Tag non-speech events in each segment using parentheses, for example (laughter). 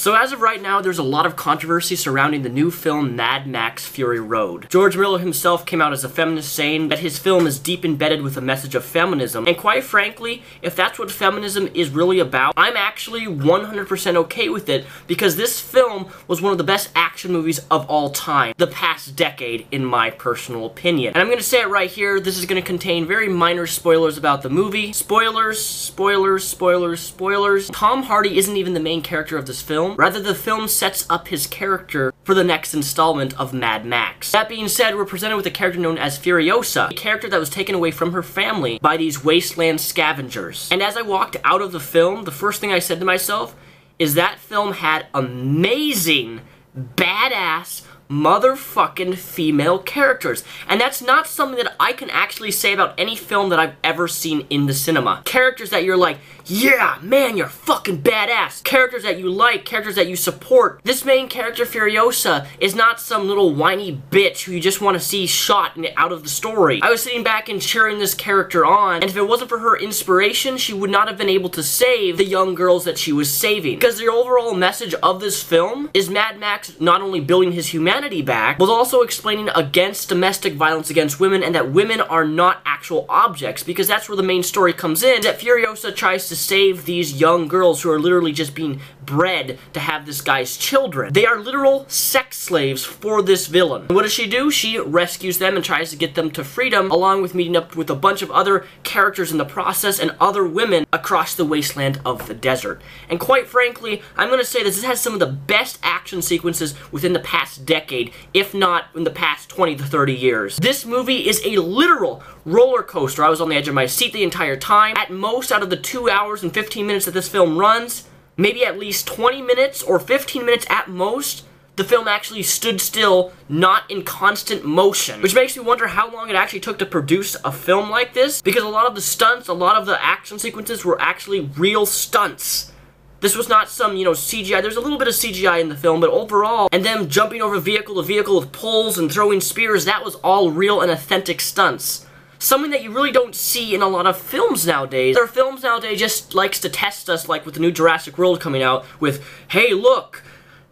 So as of right now, there's a lot of controversy surrounding the new film Mad Max Fury Road. George Miller himself came out as a feminist saying that his film is deep embedded with a message of feminism, and quite frankly, if that's what feminism is really about, I'm actually 100% okay with it because this film was one of the best action movies of all time, the past decade, in my personal opinion. And I'm gonna say it right here, this is gonna contain very minor spoilers about the movie. Spoilers, spoilers, spoilers, spoilers. Tom Hardy isn't even the main character of this film, film. Rather, the film sets up his character for the next installment of Mad Max. That being said, we're presented with a character known as Furiosa, a character that was taken away from her family by these wasteland scavengers. And as I walked out of the film, the first thing I said to myself is that film had amazing, badass, motherfucking female characters. And that's not something that I can actually say about any film that I've ever seen in the cinema. Characters that you're like, yeah, man, you're fucking badass. Characters that you like, characters that you support. This main character, Furiosa, is not some little whiny bitch who you just want to see shot and out of the story. I was sitting back and cheering this character on, and if it wasn't for her inspiration, she would not have been able to save the young girls that she was saving. Because the overall message of this film is Mad Max not only building his humanity, back, was also explaining against domestic violence against women and that women are not actual objects, because that's where the main story comes in, that Furiosa tries to save these young girls who are literally just being bred to have this guy's children. They are literal sex slaves for this villain. What does she do? She rescues them and tries to get them to freedom, along with meeting up with a bunch of other characters in the process and other women across the wasteland of the desert. And quite frankly, I'm going to say this, this has some of the best action sequences within the past decade decade, if not in the past 20 to 30 years. This movie is a literal roller coaster. I was on the edge of my seat the entire time. At most, out of the 2 hours and 15 minutes that this film runs, maybe at least 20 minutes or 15 minutes at most, the film actually stood still, not in constant motion. Which makes me wonder how long it actually took to produce a film like this, because a lot of the stunts, a lot of the action sequences were actually real stunts. This was not some, you know, CGI. There's a little bit of CGI in the film, but overall, and them jumping over vehicle to vehicle with poles and throwing spears, that was all real and authentic stunts. Something that you really don't see in a lot of films nowadays. There are films nowadays just likes to test us, like with the new Jurassic World coming out, with, hey, look,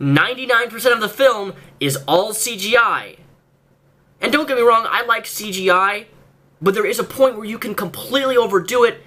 99% of the film is all CGI. And don't get me wrong, I like CGI, but there is a point where you can completely overdo it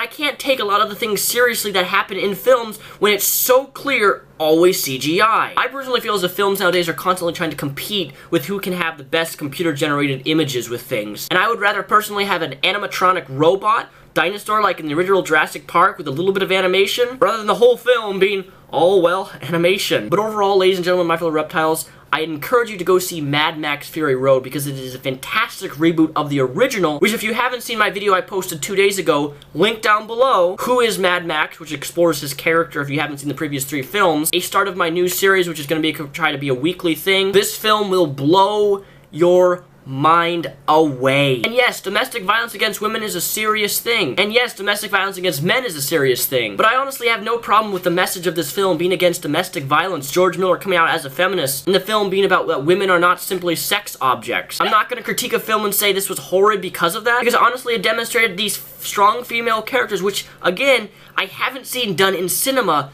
I can't take a lot of the things seriously that happen in films when it's so clear always CGI. I personally feel as if films nowadays are constantly trying to compete with who can have the best computer-generated images with things. And I would rather personally have an animatronic robot dinosaur like in the original Jurassic Park with a little bit of animation, rather than the whole film being all, well, (laughs) animation. But overall, ladies and gentlemen, my fellow reptiles, I encourage you to go see Mad Max Fury Road because it is a fantastic reboot of the original, which if you haven't seen my video I posted two days ago, link down below, Who is Mad Max, which explores his character if you haven't seen the previous three films, a start of my new series, which is going to be try to be a weekly thing. This film will blow your mind away. And yes, domestic violence against women is a serious thing. And yes, domestic violence against men is a serious thing. But I honestly have no problem with the message of this film being against domestic violence, George Miller coming out as a feminist, and the film being about that women are not simply sex objects. I'm not going to critique a film and say this was horrid because of that, because honestly it demonstrated these strong female characters, which, again, I haven't seen done in cinema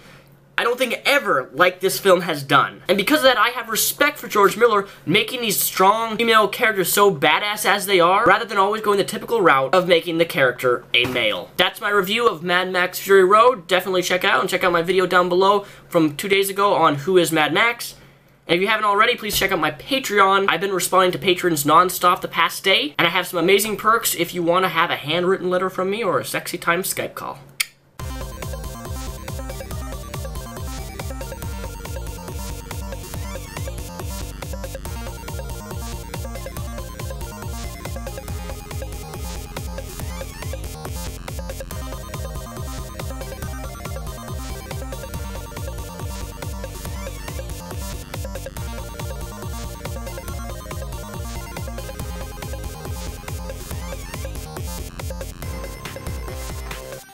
I don't think ever like this film has done. And because of that, I have respect for George Miller making these strong female characters so badass as they are, rather than always going the typical route of making the character a male. That's my review of Mad Max Fury Road. Definitely check out and check out my video down below from two days ago on Who is Mad Max. And if you haven't already, please check out my Patreon. I've been responding to patrons nonstop the past day, and I have some amazing perks if you want to have a handwritten letter from me or a sexy time Skype call.